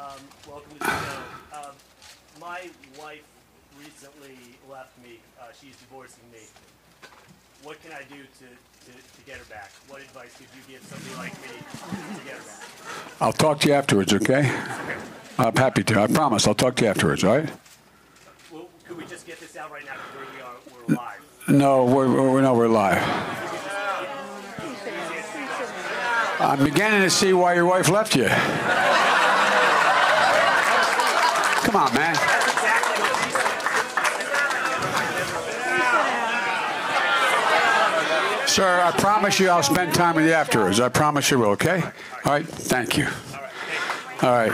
Um, welcome to the show. Um, my wife recently left me. Uh, she's divorcing me. What can I do to, to, to get her back? What advice could you give somebody like me to get her back? I'll talk to you afterwards, okay? I'm happy to. I promise. I'll talk to you afterwards, all right? Well, could we just get this out right now because we are we're live? No, we're, we're, no, we're live. I'm beginning to see why your wife left you. Come on, man. Sir, I promise you I'll spend time with you afterwards. I promise you will, okay? All right. Thank you. All right.